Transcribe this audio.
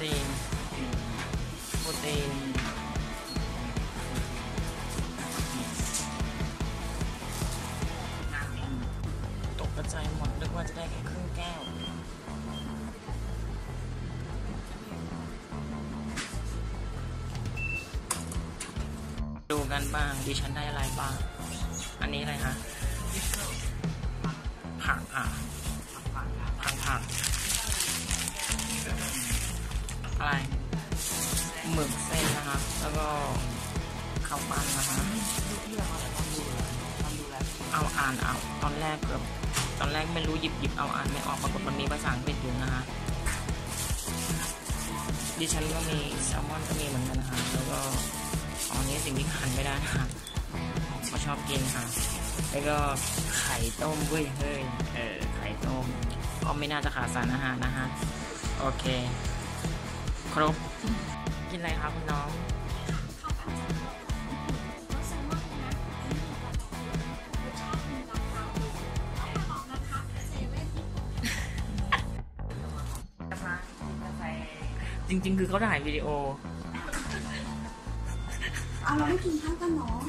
ตีนโปรตีนตกกระจายหมดนึกว่าจะได้แค่ครึ่งแก้วดูกันบ้าง ดิฉันได้อะไรบ้าง อันนี้อะไรคะผักอะผักผัก อะไรหมึกเส้นนะคะ แล้วก็ข้าวปั้นนะคะเอาอ่านเอาตอนแรกเกือบตอนแรกไม่รู้หยิบหยิบเอาอ่านไม่ออกปรากฏมันมีภาษาอังกฤษอยู่นะคะดิฉันก็มีแซลมอนก็มีเหมือนกันนะคะแล้วก็อ๋อนี้สิ่งที่ขาดไม่ได้นะคะเขาชอบกินค่ะ แล้วก็ไข่ต้มเว้ยเฮ้ยเออไข่ต้มก็ไม่น่าจะขาดสารอาหารนะคะโอเค ครบ กินอะไรครับคุณน้อง จริง ๆ คือเขาถ่ายวิดีโอ เอาเราไม่กินข้าวกันเนาะ